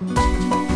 Bye.